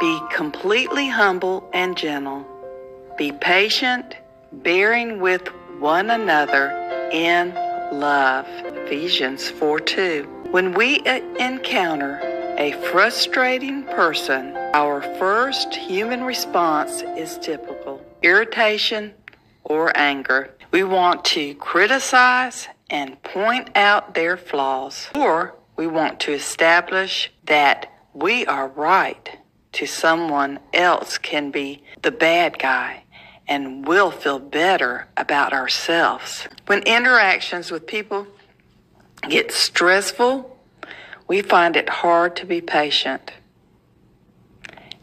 Be completely humble and gentle. Be patient, bearing with one another in love. Ephesians 4 2. When we encounter a frustrating person, our first human response is typical irritation or anger. We want to criticize and point out their flaws, or we want to establish that we are right to someone else can be the bad guy and we'll feel better about ourselves. When interactions with people get stressful, we find it hard to be patient.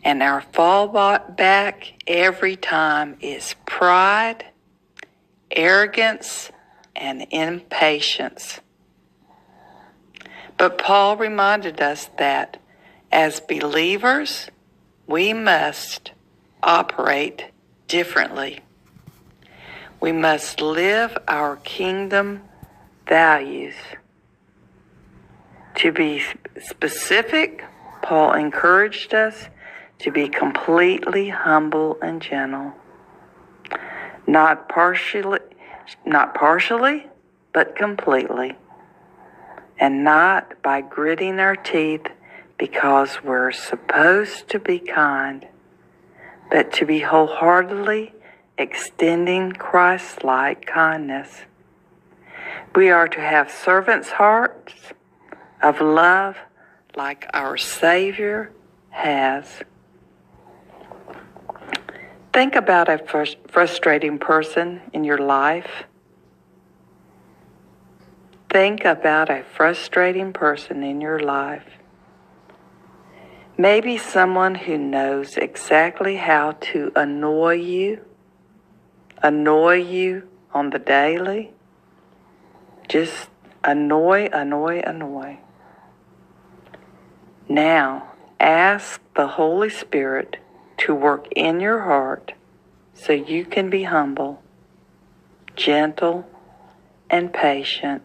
And our fallback back every time is pride, arrogance, and impatience. But Paul reminded us that as believers, we must operate differently. We must live our kingdom values. To be specific, Paul encouraged us to be completely humble and gentle. Not partially not partially, but completely. And not by gritting our teeth because we're supposed to be kind but to be wholeheartedly extending Christ like kindness. We are to have servants' hearts of love like our Savior has. Think about a frustrating person in your life. Think about a frustrating person in your life. Maybe someone who knows exactly how to annoy you, annoy you on the daily. Just annoy, annoy, annoy. Now, ask the Holy Spirit to work in your heart so you can be humble, gentle, and patient,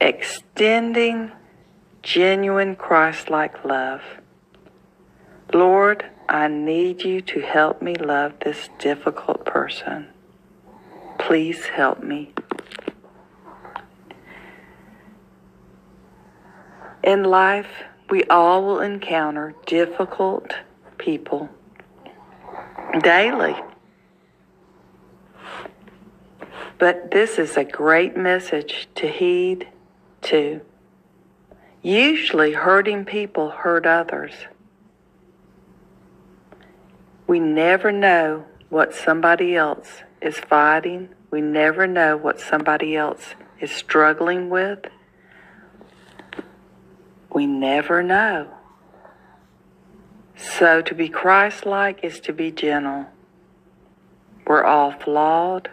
extending genuine Christ like love. Lord, I need you to help me love this difficult person. Please help me. In life, we all will encounter difficult people daily. But this is a great message to heed to. Usually, hurting people hurt others. We never know what somebody else is fighting. We never know what somebody else is struggling with. We never know. So to be Christ like is to be gentle. We're all flawed.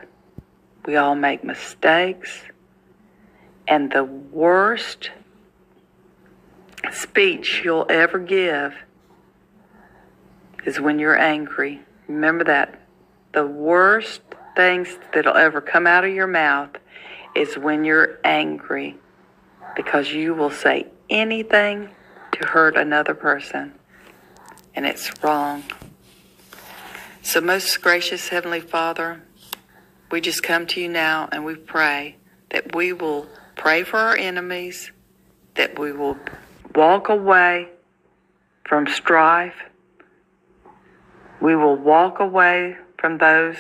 We all make mistakes. And the worst speech you'll ever give is when you're angry. Remember that. The worst things that'll ever come out of your mouth is when you're angry because you will say anything to hurt another person and it's wrong. So, most gracious Heavenly Father, we just come to you now and we pray that we will pray for our enemies, that we will walk away from strife we will walk away from those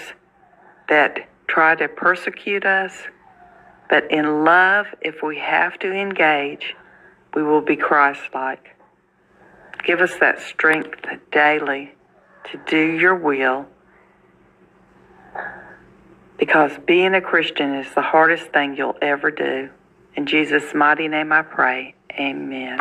that try to persecute us, but in love, if we have to engage, we will be Christ like. Give us that strength daily to do your will because being a Christian is the hardest thing you'll ever do. In Jesus' mighty name I pray. Amen.